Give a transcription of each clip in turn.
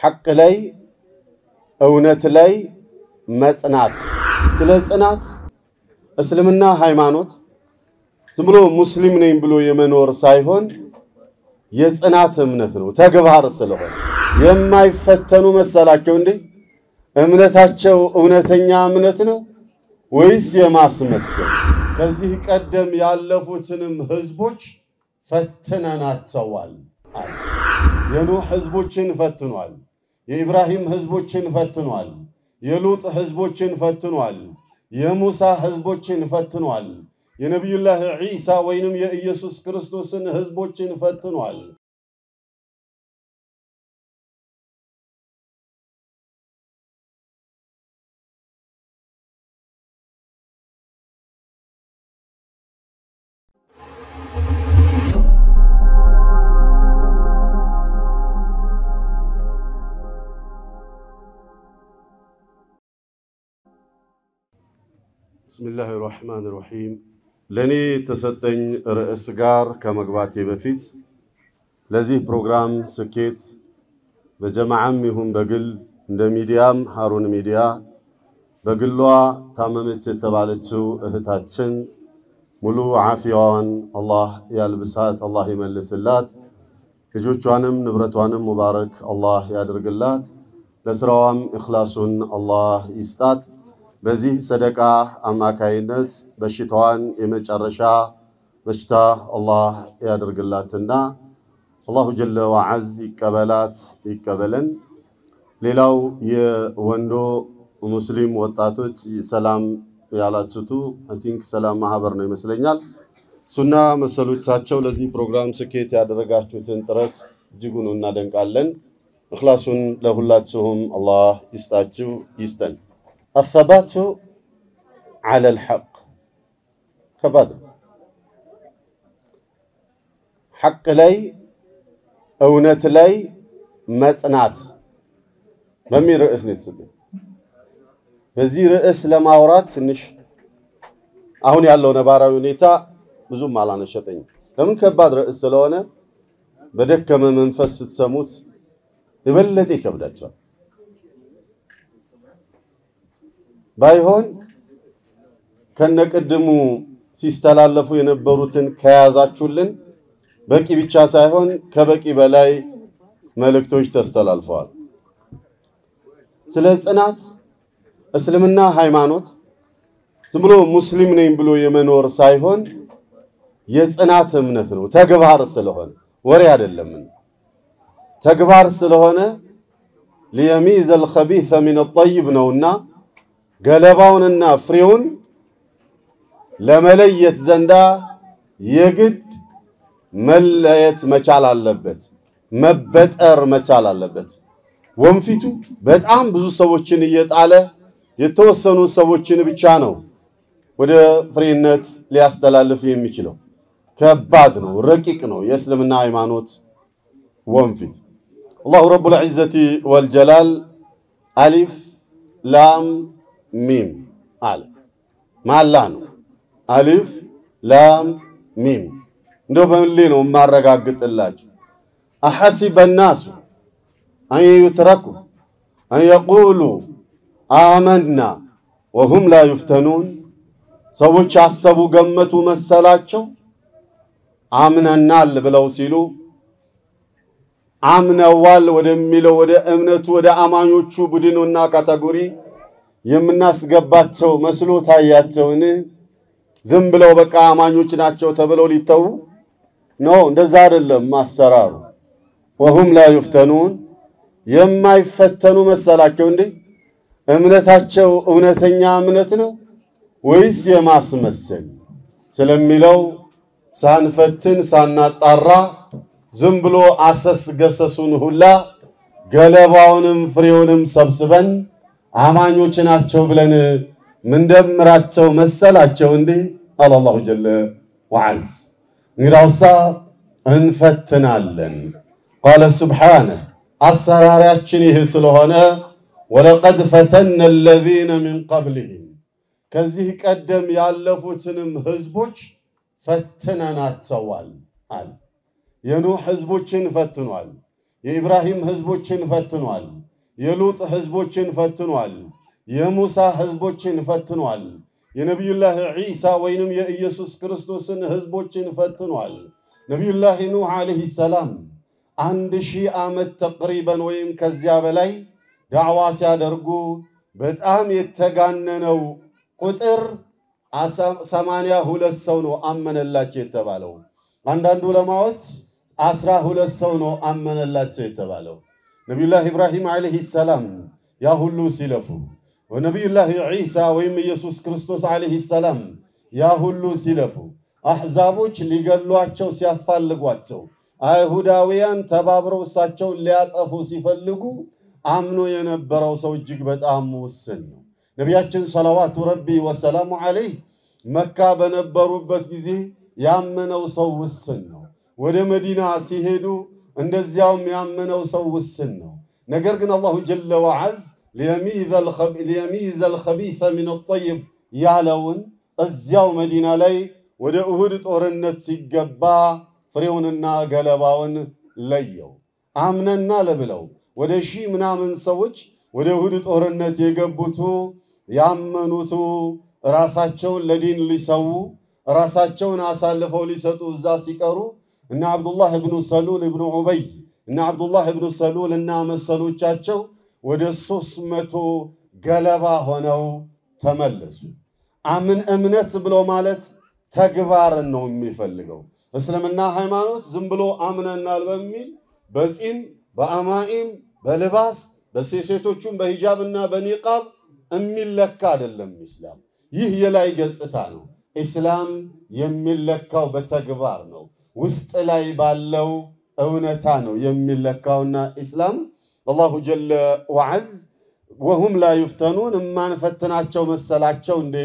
ሐቅ ላይ እውነት ላይ መጽናት። ስለ ጽናት እስልምና ሃይማኖት ዝም ብሎ ሙስሊም ነኝ ብሎ የመኖር ሳይሆን የጽናት እምነት ነው። ተግባር ስለሆነ የማይፈተኑ መሰላቸው እንዴ? እምነታቸው እውነተኛ እምነት ነው ወይስ የማስመሰል? ከዚህ ቀደም ያለፉትንም ህዝቦች ፈትነናቸዋል የኑህ ህዝቦችን ፈትኗል። የኢብራሂም ህዝቦችን ፈትኗል። የሉጥ ህዝቦችን ፈትኗል። የሙሳ ህዝቦችን ፈትኗል። የነቢዩላህ ዒሳ ወይንም የኢየሱስ ክርስቶስን ህዝቦችን ፈትኗል። ብስሚላህ ራሕማን ራሒም። ለእኔ የተሰጠኝ ርዕስ ጋር ከመግባቴ በፊት ለዚህ ፕሮግራም ስኬት በጀማዓም ይሁን በግል እንደ ሚዲያም ሀሩን ሚዲያ በግሏ ታመመች የተባለችው እህታችን ሙሉ ዓፊያዋን አላህ ያልብሳት፣ አላህ ይመልስላት፣ ልጆቿንም ንብረቷንም ሙባረክ አላህ ያድርግላት፣ ለስራዋም ኢኽላሱን አላህ ይስጣት። በዚህ ሰደቃ አማካይነት በሽታዋን የመጨረሻ በሽታ አላህ ያደርግላትና አላሁ ጀለ ወዐዝ ይቀበላት ይቀበለን። ሌላው የወንዶ ሙስሊም ወጣቶች ሰላም ያላችሁቱ አይ ቲንክ ሰላም ማህበር ነው ይመስለኛል። እሱና መሰሎቻቸው ለዚህ ፕሮግራም ስኬት ያደረጋችሁትን ጥረት እጅጉን እናደንቃለን። እኽላሱን ለሁላችሁም አላህ ይስጣችሁ ይስጠን። አሰባቱ ዐለል ሐቅ ከባድ ነው። ሐቅ ላይ እውነት ላይ መጽናት በሚል ርዕስ ነው የተሰጠኝ። በዚህ ርዕስ ለማውራት ትንሽ አሁን ያለው ነባራዊ ሁኔታ ብዙም አላነሸጠኝም። ለምን ከባድ ርዕስ ስለሆነ በደከመ መንፈስ ስትሰሙት የበለጠ ይከብዳቸዋል። ባይሆን ከነቅድሙ ሲስተላለፉ የነበሩትን ከያዛችሁልን በቂ ብቻ ሳይሆን ከበቂ በላይ መልእክቶች ተስተላልፈዋል። ስለ ጽናት እስልምና ሃይማኖት ዝም ብሎ ሙስሊም ነኝ ብሎ የመኖር ሳይሆን የጽናት እምነት ነው። ተግባር ስለሆነ ወሬ አይደለም። ተግባር ስለሆነ ሊየሚዘ አልኸቢሰ ሚነ ጠይብ ነውና ገለባውንና ፍሬውን ለመለየት ዘንዳ የግድ መለየት መቻል አለበት፣ መበጠር መቻል አለበት። ወንፊቱ በጣም ብዙ ሰዎችን እየጣለ የተወሰኑ ሰዎችን ብቻ ነው ወደ ፍሬነት ሊያስተላልፍ የሚችለው። ከባድ ነው፣ ረቂቅ ነው የእስልምና ሃይማኖት ወንፊት። አላሁ ረቡል ዒዘቲ ወልጀላል አሊፍ ላም ሚም አለ። ማላ ነው። አሊፍ ላም ሚም። እንደው በምሌ ነው የማረጋግጥላችሁ። አሐሲበ ናሱ አን ዩትረኩ አን የቁሉ አመና ወሁም ላ ዩፍተኑን። ሰዎች አሰቡ፣ ገመቱ መሰላቸው አምነናል ብለው ሲሉ አምነዋል ወደሚለው ወደ እምነቱ ወደ አማኞቹ ቡድንና ካቴጎሪ የምናስገባቸው መስሎ ታያቸውን? ዝም ብለው በቃ አማኞች ናቸው ተብለው ሊተዉ ነው? እንደዛ አይደለም አሰራሩ። ወሁም ላ ዩፍተኑን የማይፈተኑ መሰላቸው እንዴ? እምነታቸው እውነተኛ እምነት ነው ወይስ የማስመሰል ስለሚለው ሳንፈትን ሳናጣራ ዝም ብሎ አሰስ ገሰሱን ሁላ ገለባውንም ፍሬውንም ሰብስበን አማኞች ናቸው ብለን ምንደምራቸው መሰላቸው እንዴ? አለ ጀለ ወዐዝ። እንግዳውሳ እንፈትናለን። ቃለ ሱብሓነ አሰራሪያችን ይህ ስለሆነ ወለቀድ ፈተነ አለዚነ ሚን ቀብሊህም ከዚህ ቀደም ያለፉትንም ህዝቦች ፈትነናቸዋል አለ። የኑህ ህዝቦችን ፈትኗል። የኢብራሂም ህዝቦችን ፈትኗል። የሉጥ ህዝቦችን ፈትኗል። የሙሳ ህዝቦችን ፈትኗል። የነቢዩላህ ዒሳ ወይንም የኢየሱስ ክርስቶስን ህዝቦችን ፈትኗል። ነቢዩላህ ኑህ ዓለይሂ ሰላም አንድ ሺህ ዓመት ተቅሪበን ወይም ከዚያ በላይ ዳዕዋ ሲያደርጉ በጣም የተጋነነው ቁጥር ሰማንያ ሁለት ሰው ነው አመነላቸው የተባለው። አንዳንድ ዑለማዎች አስራ ሁለት ሰው ነው አመነላቸው የተባለው። ነቢዩላህ ኢብራሂም ዓለይሂ ሰላም ያ ሁሉ ሲለፉ፣ ወነቢዩላህ ዒሳ ወይም ኢየሱስ ክርስቶስ ዓለይሂ ሰላም ያ ሁሉ ሲለፉ፣ አሕዛቦች ሊገሏቸው ሲያፋልጓቸው፣ አይሁዳውያን ተባብረው እሳቸውን ሊያጠፉ ሲፈልጉ አምኖ የነበረው ሰው እጅግ በጣም ውስን ነው። ነቢያችን ሰለዋቱ ረቢ ወሰላሙ ዓለይህ መካ በነበሩበት ጊዜ ያመነው ሰው ውስን ነው። ወደ መዲና ሲሄዱ እንደዚያውም ያመነው ሰው ውስን ነው። ነገር ግን አላሁ ጀለ ወዐዝ ሊየሚዘ አልኸቢሰ ሚን ጠይብ ያለውን እዚያው መዲና ላይ ወደ እሁድ ጦርነት ሲገባ ፍሬውንና ገለባውን ለየው። አምነና ለብለው ወደ ሺህ ምናምን ሰዎች ወደ እሁድ ጦርነት የገቡቱ ያመኑቱ ራሳቸውን ለዲን ሊሰዉ ራሳቸውን አሳልፈው ሊሰጡ እዛ ሲቀሩ እነ አብዱላህ እብኑ ሰሉል እብኑ ዑበይ እነ አብዱላህ እብኑ ሰሉል እና መሰሎቻቸው ወደ ሶስት መቶ ገለባ ሆነው ተመለሱ። አምን እምነት ብሎ ማለት ተግባርን ነው የሚፈልገው። እስልምና ሃይማኖት ዝም ብሎ አምነናል በሚል በፂም በአማኢም በልባስ በሴቶቹም በሂጃብና በኒቃብ የሚለካ አይደለም። ኢስላም ይህ የላይ ገጽታ ነው። ኢስላም የሚለካው በተግባር ነው። ውስጥ ላይ ባለው እውነታ ነው የሚለካውና ኢስላም አላሁ ጀለ ወዐዝ ወሁም ላ ዩፍተኑን እማንፈትናቸው መሰላቸው እንዴ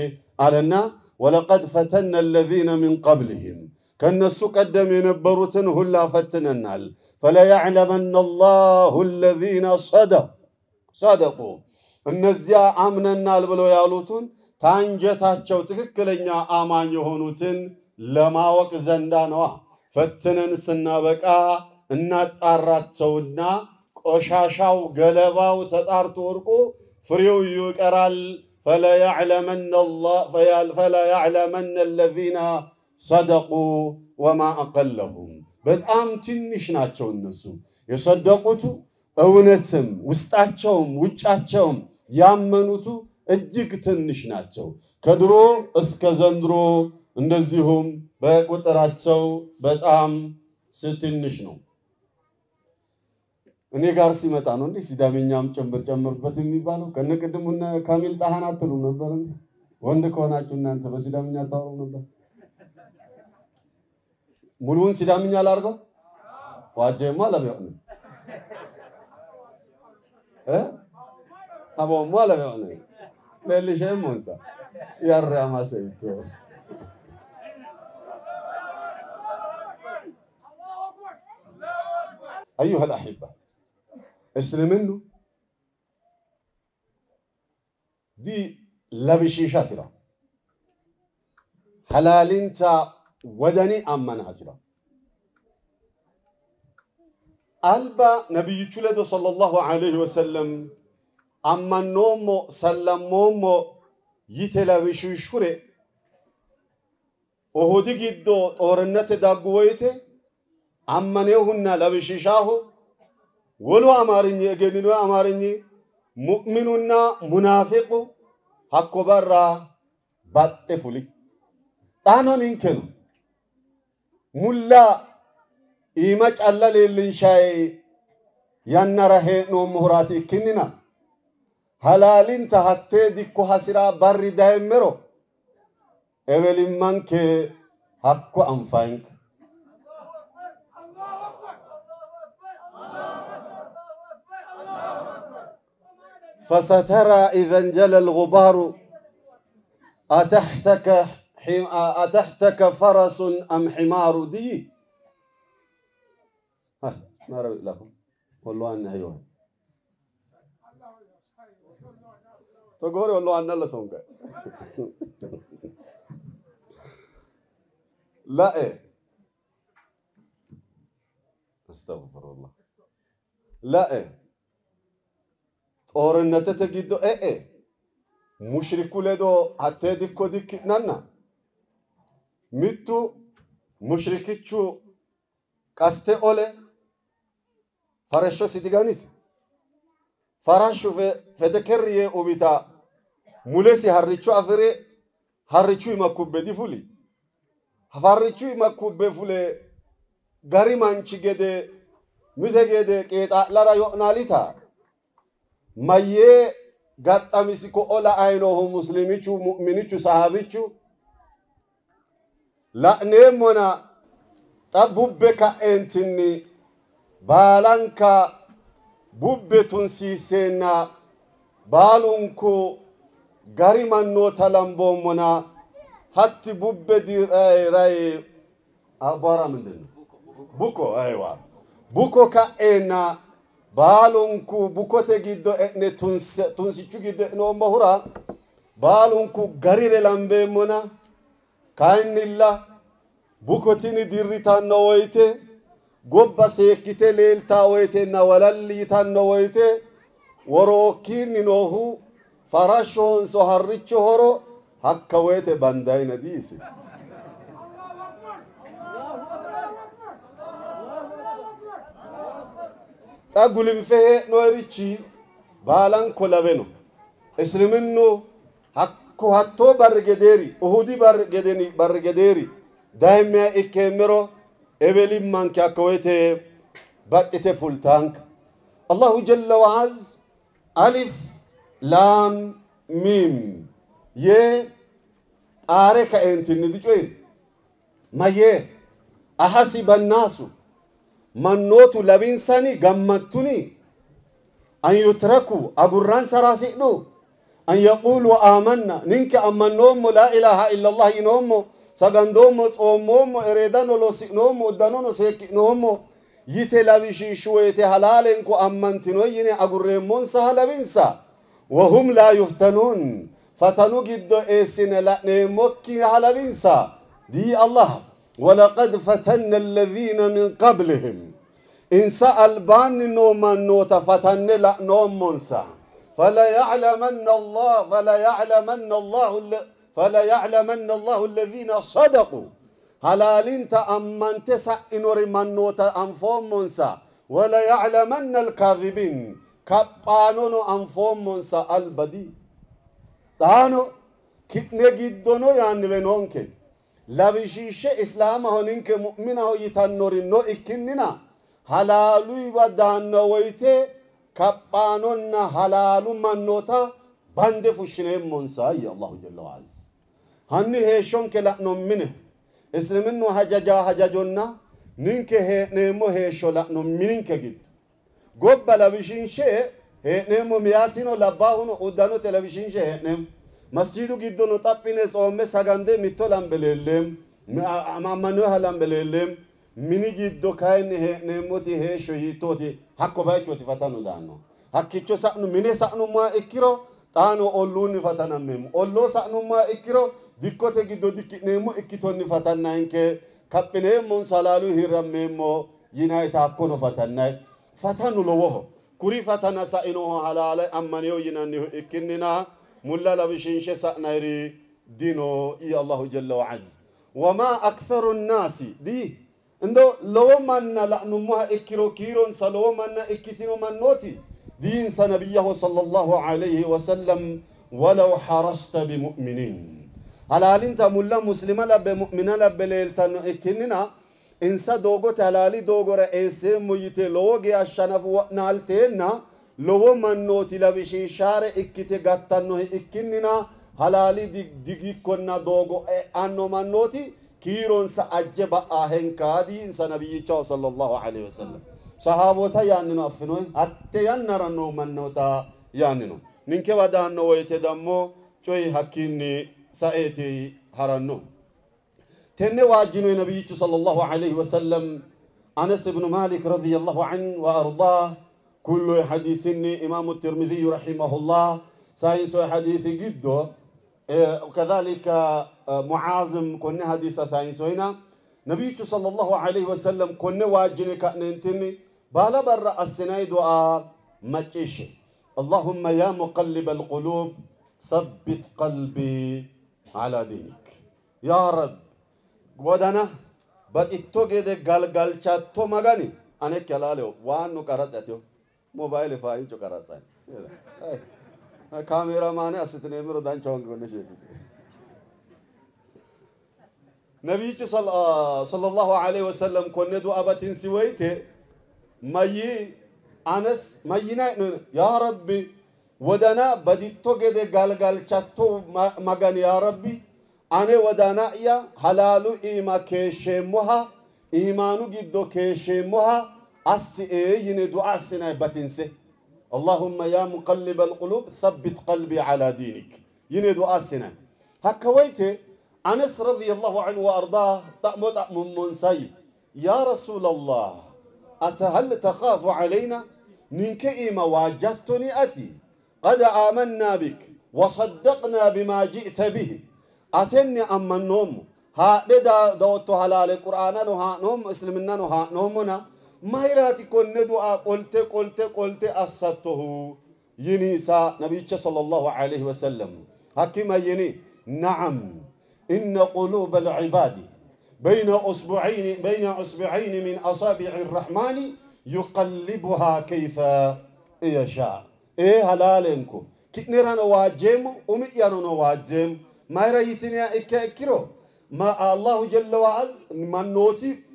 አለና ወለቀድ ፈተነ አለዚነ ሚን ቀብልህም ከእነሱ ቀደም የነበሩትን ሁላ ፈትነናል። ፈለያዕለመነ አላሁ አለዚነ ሰደቁ እነዚያ አምነናል ብለው ያሉትን ታንጀታቸው ትክክለኛ አማኝ የሆኑትን ለማወቅ ዘንዳ ነዋ። ፈትነን ስናበቃ እናጣራቸውና ቆሻሻው ገለባው ተጣርቶ ወርቆ ፍሬው ይቀራል። ፈለያዕለመነ አለዚነ ሰደቁ ወማ አቀለሁም በጣም ትንሽ ናቸው እነሱ የሰደቁቱ እውነትም ውስጣቸውም ውጫቸውም ያመኑቱ እጅግ ትንሽ ናቸው። ከድሮ እስከ ዘንድሮ እንደዚሁም በቁጥራቸው በጣም ትንሽ ነው። እኔ ጋር ሲመጣ ነው እንዲህ ሲዳሜኛም ጨምር ጨምርበት የሚባለው። ከነ ቅድሙ ካሚል ጣሃን አትሉም ነበር? ወንድ ከሆናችሁ እናንተ በሲዳምኛ አታወሩ ነበር? ሙሉውን ሲዳምኛ ላርገው ዋጀማ ለቢሆን አቦማ ለቢሆን ለልሸም ሞንሳ ያራማ ሰይቶ أيها الأحبة اسلمنو دي لبشي شاسرة حلال انت ودني أما نازرة ألبا نبي تولد صلى الله عليه وسلم. أما سلم سلمومو يتلبشي شوري وهو دي قدو طورنت داقويته አመኔሁና ለብሺሻሁ ወሉ አማርኝ እገኒኖ አማርኝ ሙእሚኑና ሙናፊቁ ሀኮ በራ ባጤ ፉሊ ጣኖን ኢንኬኑ ሙላ ኢመ ጫላ ሌልንሻይ ያነረሄ ኖ ምሁራት ኢክንና ሀላሊን ተሀቴ ዲኮ ሀሲራ ባሪ ዳይምሮ ኤበሊማንኬ ሀኮ አንፋይንክ فسترى إذا انجلى الغبار أتحتك حم... أتحتك فرس أم حمار دي؟ ما روي لكم. والله أنه أيوه. تقول والله أن الله سونك. لا إيه. أستغفر الله. la'e xoorinatete giddo e'e mushriku ledo hattee dikko dikki'nanna mittu mushrikichu qaste ole fareshshosi diganisi farashshu fetekerri yee ubita mulesi harricho afire harrichu imakkubbe difuli harrichu imakkubbe fule gari manchi gede mite gede qeexaa'lara yo'naalita gaxxamisi ko'o la'aynohu muslimichu mu'minichu sahaabichu la'neemmona xa bubbe ka'eentinni baalanka bubbe tunsiiseenna baalunku gari mannoota lamboommona hatti bubbe diray abara ምንድን ነው ቡኮ አይዋ ቡኮ ka'eenna baalunku bukote giddo e'ne tunsichu giddo e'noomma hura baalunku garire lambeemmona kayinnilla bukotini dirritanno woyte gobba seekkite leeltaa woytenna walalli yitanno woyte worookkiinni noohu farashshohonso harricho horo hakka woyte bandayina diisi hee'noyrichi baalanko laweno isliminnu hakko hattoo barri gedeeri uhudi barri gedeni barri gedeeri daayimmiya ikkeemmero ebelimmanke hakka woyte baxxite fultaanka allahu jalla waaz alif laam miim yee xaare ka'eentinni dicoyin mayyee ahasiba annaasu mannootu labinsani gammattuni an yutraku agurraan saraasidhu an yaquuluu aamanna ninke ammannoommo laa ilaaha illa allah yinoommo sagandoommo xoommoommo ereedano losi'noommo uddanono seekki'noommo yite lawishiishshu woyte halaalenko ammantino yine agurreemmonsaha lawinsa wahum laa yuftanuun fatanu giddo eessine la'neemmokki halawinsa dii allah ولقد فتنا الذين من قبلهم. إن سأل بان نوما نوتا فتن لا نوم منسى. فلا يعلمن الله فلا يعلمن الله فلا يعلمن الله الذين صدقوا. هلالين تأمن تسع إنور من نوتا أنفوم منسى. ولا يعلمن الكاذبين. كبانون أنفوم منسى البدي تانو كتنة جدونو يعني بنونكي lawishiishshe islaamaho ninke mu'minaho yitannorinno ikkinnina halaaluyiwa daanno woyte kaphaanonna halaalu mannoota bande fushshineemmonsaayye allahu jalla waaz hanni heeshshonke la'nommine isliminnu hajajaa hajajonna ninke hee'neemmo heeshsho la'nommininke giddo gobba lawishinshe hee'neemmo miyaatino labbaahuno uddanote lawishinshe hee'neemmo masjidu giddono xaphine tsoomme sagande mitto lambeleelleem amammannoha lambeleelleem mini giddo kayinni hee'neemmoti heeshsho hiittooti hakko bayichooti fatanu daanno hakkicho sa'nu mine sa'nummaa ikkiro xaano olluunni fatanammeemmo olloo sa'nummaa ikkiro dikkote giddo dikki'neemmo ikkitonni fatannayinke kaphineemmon salaalu hirrammeemmo yinayita hakkono fatannay fatanu lowoho kuri fatana sa'inoho halaale ammaniyo yinannihu ikkinnina ملا لبشين شسا نيري دينو إي الله جل وعز. وما أكثر الناس دي إندو لو من لأنمها إكرو كيرون سلو من إكتنو من نوتي دين سنبيه صلى الله عليه وسلم ولو حرست بمؤمنين. على أنت ملا مسلم لب مؤمن لب ليل تنو إكننا إنسا دوغو تلالي دوغو رئيسي ميتي لوغي الشنف وقنا التيننا lowo mannooti labishiishaare ikkite gattannohi ikkinnina halaali digikkonna doogo e'anno mannooti kiironsa ajje ba'aa henkaadi insa nabiyyichaho sala allahu aleyhi wasallam sahaabota yaannino affinoy hatte yannara noo mannoota yaannino ninkewa daanno woyte dammo coyi hakkiinni sa'eeti haranno tenne waajjinoy nabiyyichu sala allahu aleyhi wasallam anas ibnu malik radiallahu an wa ardah كل حديث إمام الترمذي رحمه الله. ساينس حديث جدو. وكذلك معاظم كنا حديث ساينس هنا. نبي صلى الله عليه وسلم كنا واجن كأنتني بالا برا السناي دعاء مجيش. اللهم يا مقلب القلوب ثبت قلبي على دينك. يا رب. ودنا بطيتو جد قال شاتو مغاني أنا كلالو وانو كراتيو موبايل فاين شو كراتي كاميرا ماني أستني مرو دان چونگ كونه شيء نبي صلى الله عليه وسلم كونه دو سويته مي أنس مينا يا ربي ودنا بديتو جد قال شاتو مغاني يا ربي أنا ودانا يا حلالو إيما كيشمها إيمانو جدو كيشمها أسي إيه دعاء سنة بتنسي. اللهم يا مقلب القلوب ثبت قلبي على دينك. دعاء سنة. هكويت أنس رضي الله عنه وأرضاه طأم طأم منسي. يا رسول الله أتهل تخاف علينا؟ منك إيما واجهتني أتي. قد آمنا بك وصدقنا بما جئت به. أتني أما النوم؟ ها لدا دوتو حلال القرآن نها نوم إسلمنا نها نومنا ما يراتي كون دعاء قلت قلت قلت أسطه ينيسا نبي صلى الله عليه وسلم. حكيم يني نعم. إن قلوب العباد بين أصبعين بين أصبعين من أصابع الرحمن يقلبها كيف يشاء. إيه هلالنكو كتنيران واجم أمي يانون واجم ما يريتني إكيرو ما الله جل وعز من نوتي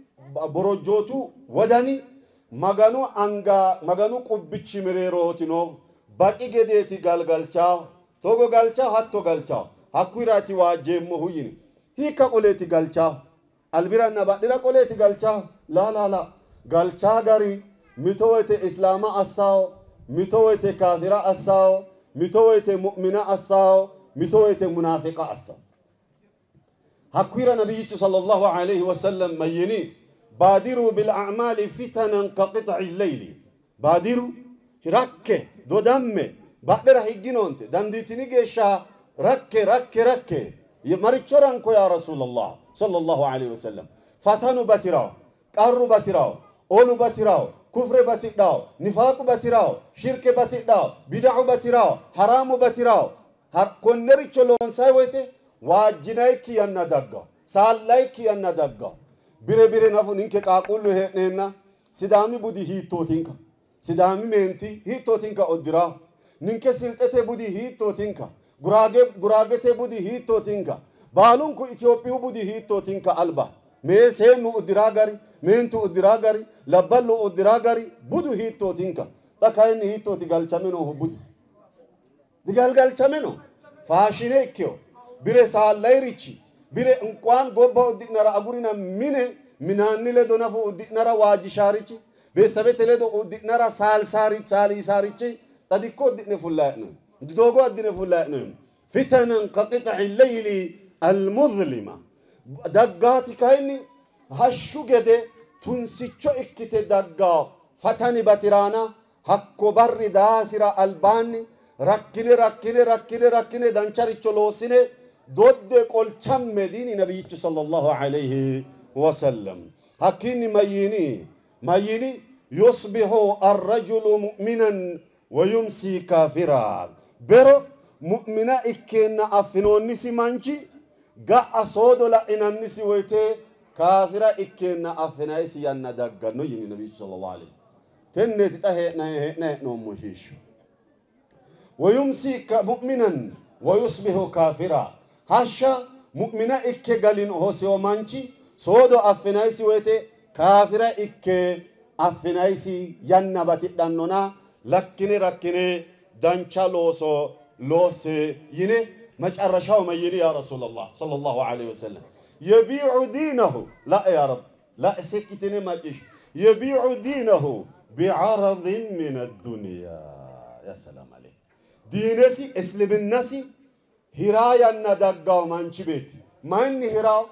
borojjootu wadani maganu anga maganu qubbichi mireerootino baqi gedeeti galgalchaa togo galchaa hatto galchaa hakkuiraati waajjeemmohu yini hiikka qoleeti galchaa albiranna badhira qoleeti galchaa laa laa laa galchaa gari mito woyte islaama assaawo mito woyte kaafira assaawo mito woyte mu'mina assaawo mito woyte munaafiqa assaawo hakkuira nabiyyichu sala allahu alayhi wasallam mayyini بادروا بالأعمال فتنا كقطع الليل. بادروا؟ ركة دودم بعد هيجينونت دندتني جيشا ركة ركة ركة مريتشورانكو يا رسول الله. صلى الله عليه وسلم. فتنوا بتراو قروا بتراو أولو بتراو كفر بتراو نفاق بتراو شرك بتراو بدع بتراو حرام بتراو هر كونريتشو لون سايويته واجنايكي ينا دغا سالايكي ينا دغا bire bire nafu ninke qaaqullu hee'neenna sidaami budi hiittootinka sidaami meenti hiittootinka oddiraa ninke silxete budi hiittootinka guraage guraagete budi hiittootinka baalunku itiyoophiyu budi hiittootinka alba mee seennu uddiraa gari meentu uddiraa gari labballu uddiraa gari budu hiittootinka xa kayinni hiittooti galchamenohu budu digalgalchameno faashine ikkeyo bire saallayrichi bire inquan gobba uddi'nara agurina mine minaanni ledo nafu uddi'nara waajishaarichi beessabete ledo uddi'nara saalisaarichi xadikko uddi'ne fullaa'inoy didoogo addine fullaa'inoy fitanan ka qixaci leyli almudlima daggaati kayinni hashshu gede tunsicho ikkite daggaa fatani batiraana hakko barri daasira albaanni rakkine rakkine rakkine rakkine dancharicho loossine ضد كل شم مديني نبيك صلى الله عليه وسلم. هكيني مييني مييني يصبح الرجل مؤمنا ويمسي كافرا برو مؤمنا إكينا نسي مانجي غا صود لا نسي سويته كافرا إكينا أفنائي سيانا دقنو يني نبيك صلى الله عليه تنت تهي نهي نهي ويمسي مؤمنا ويصبح كافرا هاشا مؤمنا إكي غالين هوسيو مانشي سودو أفنايسي ويتي كافرة إكي أفنايسي ينبتي دانونا لكني ركني دانشا لوسو لوسي يني مجأرشاو ميني يا رسول الله صلى الله عليه وسلم يبيع دينه لا يا رب لا سكتني ما إيش يبيع دينه بعرض من الدنيا يا سلام عليك دينسي اسلم الناسي hiraa yanna daggaw manchi beeti manni hiraaw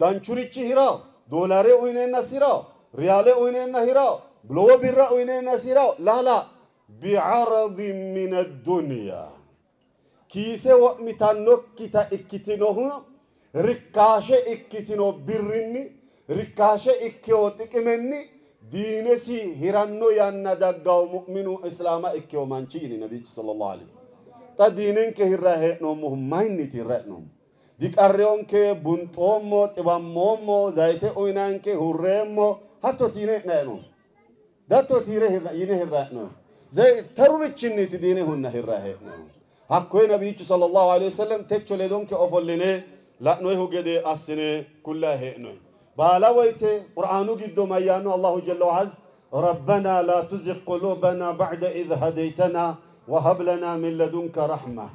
danchurichi hiraaw doolaare uyneennas hiraaw riyaale uyneenna hiraaw lowo birra uyneennas hiraaw laa laa bicaradin min addunyaa kiise wo'mitannokkita ikkitinohuno rikkaashe ikkitino birrinni rikkaashe ikkewo xiqimenni diinesi hiranno yanna daggawo mu'minu islaama ikkewo manchi yini nabichi sala allahu aleyhi تا دينين كهيرا هيتنوم مهمين نتي رأنوم دي كاريون كه بنتوم تبام موم زايت اوينان كه هرم هاتو تيني نانوم داتو تيري هيرا رأنوم زي ترور چنيت دينه هن هيرا هيتنوم حقوه نبي صلى الله عليه وسلم تتشو لدون كه افل لنه لأنوه قد أسنه كلا هيتنوه بالا ويت قرآنو قدو ما يانو الله جل وعز ربنا لا تزق قلوبنا بعد إذ هديتنا وهب لنا من لدنك رحمة.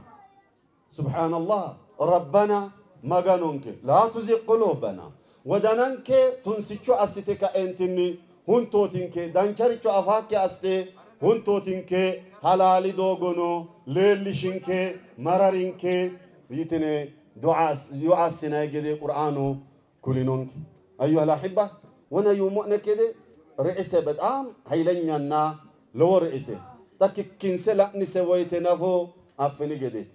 سبحان الله ربنا مغانونك لا تزغ قلوبنا. ودنانك تنسيچو أستك أنتني. هنتوتنك. دانچاريچو أفاك أستي. هنتوتنك. حلالي دوغونو. ليلشنك مررنك يتني دعاء سنة كده قرآنه كلنونك أيها الأحبة. وانا يومؤنا كده رئيسة بدأم. هيلنيانا لو رئيسة dakikkinse la'nise woyte nafoo affini gedeeti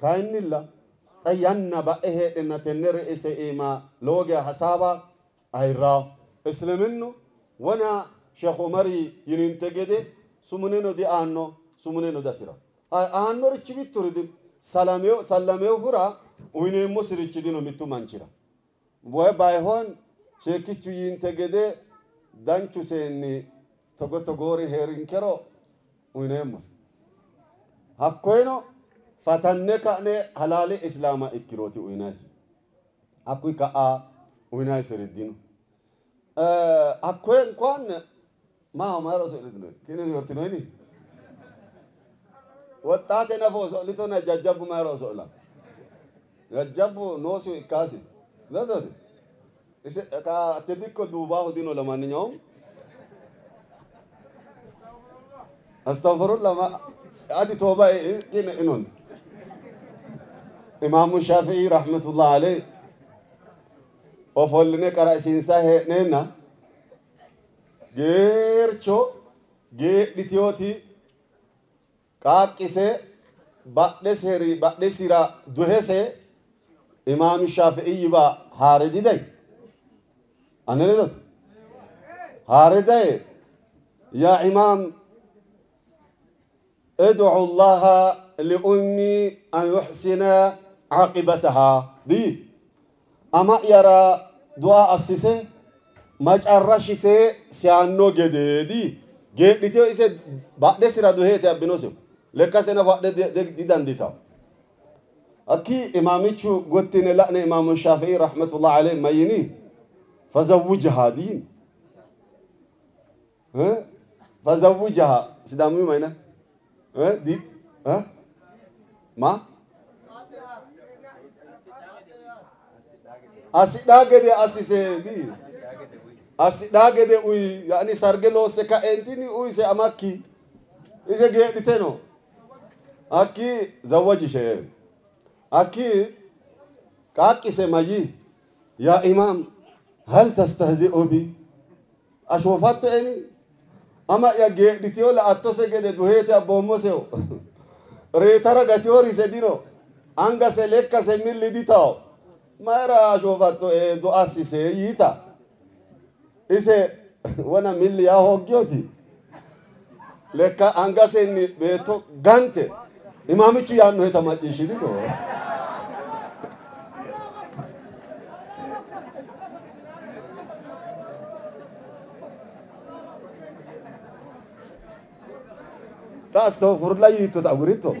kayinnilla ta yanna ba ba'e heedhenna tenne re'ise iima loogiya hasaaba ahirraawo isliminnu wana sheekh umari yininte gede sumuneno di aanno sumuneno dasira aannorichi mitturidin sallameohura uyineemmo sirichi dino mittu manchira woy bayihon sheekkichu yinte gede danchu seenni togo togoori heerinkero uyineemmos hakkoyno fatanne ka'ne halaale islaama ikkirooti uyinaysi hakkuy ka'a uyinaysiriddino hakkoye እንኳን maaho mayro so'litinoy kinin yortinoyni ወጣቴ ነፎ so'litona jajjabbu mayro so'la jajjabbu noosu ikkaasi ዘቶት ate dikko duubaaho dino ለማንኛውም lamannyaawum astaghfirullah ma ati tooba ine inon imaamu shaafi'i rahmatullah alayh ofolline qara'isiinsa hee'neenna geercho geedhitiyooti qaaqqise badheseri badhesira duhese imam shafi'i ba haridi dai anene dat haridai ادعوا الله لأمي أن يحسن عاقبتها. دي. أما يرى دعاء السيسي ما جارش سي سيأنو جدي. دي. جي بيتو إسي بعد سيرا دوهي تابنوسي لكا سينا فعد دي, دي, دي دان دي تاو. أكي إمامي چو قدتين لأن إمام الشافعي رحمة الله عليه ما يني فزوجها دين. ها؟ فزوجها. سيدامي ماينه Eh, hein? Dit. Hein? Ha? Ma? Asi dagede asi se di. Asi dagede ui. Yani sarge lo entini ka ui se amaki. Ise ge diteno. Aki zawaji she. Aki kaki se maji. Ya imam. Hal tas tahzi ubi. Ashwafat eni. Ama ya geedhitiyo la'attose gede duheete abboommoseo reetara gatiyorise dino angase lekkase milli ditawo mayra ashoofatto e do'assise yiita ise wona milli yaa hooggiyoti lekka angasenni beetto gante imaamichu Astaghfirullah itu tak burito.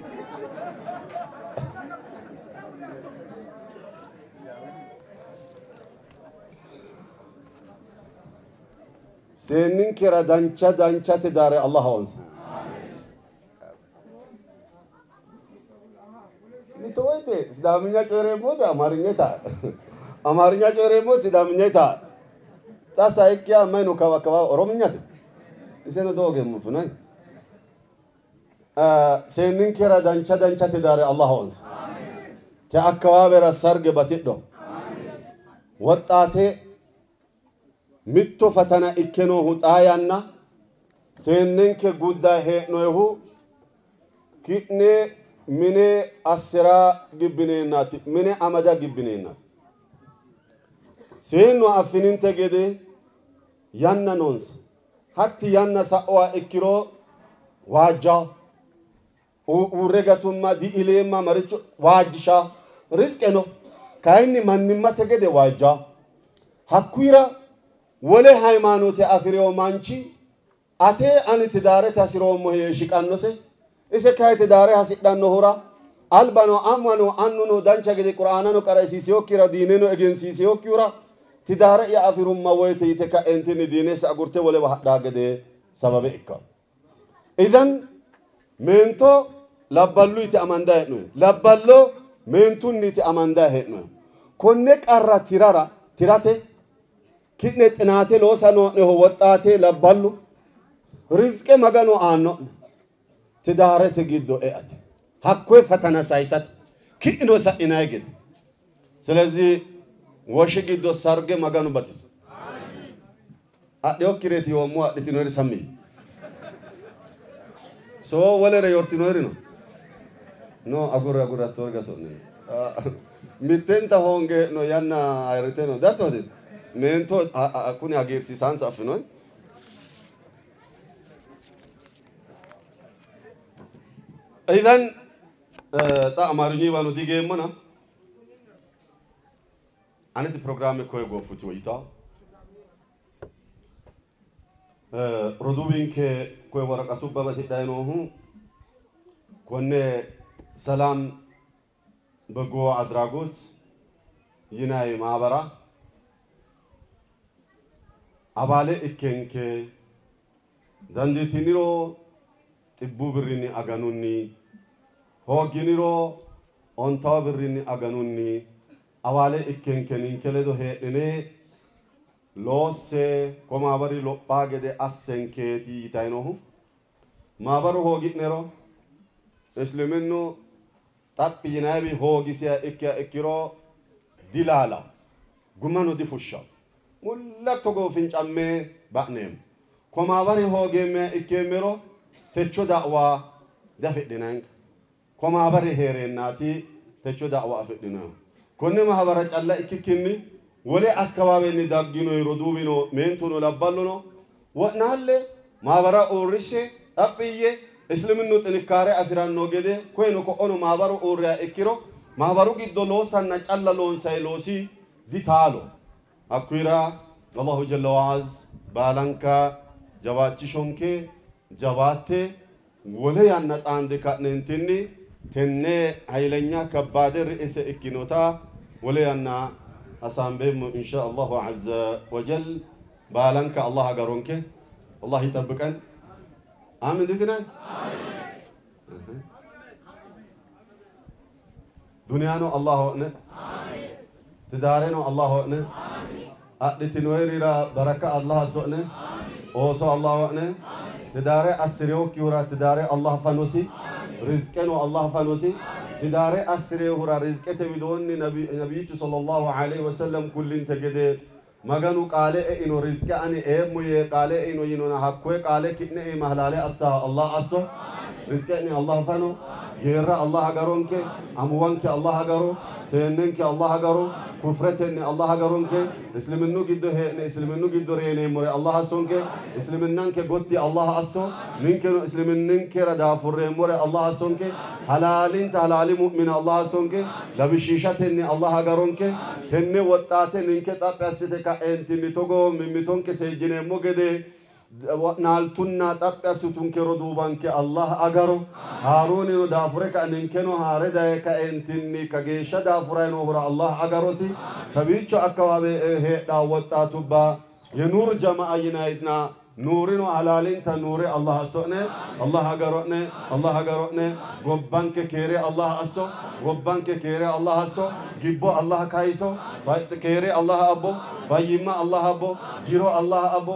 Senin kiradan çadan çat idare Allah olsun. Nitoyte, sidaminya köremo da amarinya ta. Amarinya köremo sidaminya ta. Ta saikya menu kava kava orominya ta. Iseno doge mufunai. Ee, senin seeninkira dancha dancha tidare Allah onsa te akka waa bira sarge batidho waxxaate mitto fatana ikkinohu xaa yanna seennenke guddaa hee'noyehu ki'ne mine assiraa gibbineennaati mine amaja gibbineennaati seenno affininte gede yanna noonsa hatti yanna sa'owa ikkiro waajjao uurre gatummaa di'ileemma maricho waajjishaa rizqe no kayinni mannimmate gede waajjaa hakkuyira wole haymanote afireyo manchi ate ani tidaarete hasiroommo yee shiqannose ise kayi tidaare hasidhannohura albano ammano annuno dancha gede qur'aanano qara'isiiseyokkira diineno egensiiseyokkihura tidaare iya afirumma woyte yite ka'entinni diinessa agurte wolewa hadhaa gede sababe ikka idan meento labballu iti amandaa hee'noe labballo meentunni iti amandaa hee'noe konne qarra tirara tirate ki'ne xinaate loosa noo'neho woxxaate labballu rizqe magano aanno'ne tidaarete giddo e'ate hakkoye fatana saysate ki'ino sa'inayi gede ስለዚህ ወሽ ጊዶ ሰርገ መገኑ በትስ አዲዮ ኪሬት ዮሞ አዲቲ ኖሪ ሰሚ ሶ ወለረ ዮርቲ ኖሪ ነው no agurra agurra torga tonne mitten ta honge no yanna ayreteno datode mento kuni agersiisansa affinoi ኢዘን ጣ አማርኛ ባኑ ዲጌመና አነት ፕሮግራም ኮይ ጎፉት ወይታ ሩዱቢን ከ ኮይ ወረቀቱ በበት ዳይኖሁ ኮኔ ሰላም በጎ አድራጎት ይናይ ማህበራ አባለ እኬንኬ ዳንዴቲኒሮ ጥቡ ብሪኒ አገኑኒ ሆጊኒሮ ኦንታው ብሪኒ አገኑኒ አባለ እኬንኬኒን ከሌዶ ሄድኔ ሎሴ ኮማበሪ ሎጳ ገደ አሰንኬቲ ይታይኖሁ ማህበሩ ሆጊኔሮ እስልምኑ loosse ko maabari lophaa gede assenkeeti yitaynohu maabaru hoogi'nero isliminnu xaphi yinaybi hoogisiya ikkiya ikkiro dilaala gumano difushsha mulla togo fincammee ba'neemo ko maabari hoogeemme ikkeemmero techo da'wa dafidhinanka ko maabari heereennaati techo da'wa afidhinoyo konne mahabara calla ikkikkinni wole akkabaabenni dagginoy roduubino meentuno labballuno wo'naalle maabara uurrisse dhaphiyye isliminnu xinikaare afiranno gede koyno ko'ono maabaru uurriya ikkiro maabaru giddo loosanna calla loonsay loosi ditaalo hakkuyira allahu jalla waaz baalanka jawaachishonke jawaatte wole yanna xaande ka'neentinni tenne haylenya kabbaade ri'ise ikkinota wole yanna hasaambeemmo insha allahu azza wajal baalanka allah agaronke allah ይጠብቀን آمين ديتنا دنيانو الله هونا تدارينو الله هونا أدتنويري را بركة الله سونا أوسو الله هونا تداري أسريو كيورا تداري الله فانوسي رزقنا الله فانوسي تداري أسريو را رزقته بدون نبي نبيك صلى الله عليه وسلم كل انت maganu qaale e'ino rizqe ani eemmo yee qaale e'ino yinona hakkoye qaale ki'ne e mahlaale assa allah asso rizqe'ni allah fano geerra allah agaronke amuwanke allah agaro seennenke allah agaro kufretenni allah agaronke isliminnu giddo hee'ne isliminnu giddo reeneemmore allah assonke isliminanke gotti allah asso ninkeno isliminninkera daafurreemmore allah assonke halaalinta halaali mu'mina allah assonke labishiishatenni allah agaronke tenne woxxaate ninke xaphi assite ka'eentinni togo mimmitonke seejjineemmo gede naaltunnaa xaphessu tunkero duuban ke allah agaru haaruunino daafure ka ninkeno haare daye ka entinni ka geeshsha daafurayno bora allah agarosi kawiicho akkawaabe heedhaa woxxaatubba yenuur jama'a yinayidna نورين وعلالين نوري الله أسوأنا الله أجرؤنا الله أجرؤنا ربانك كيري الله أسو ربانك كيري الله أسو جيبو الله كايسو فات كيري الله أبو فيما الله أبو جيرو الله أبو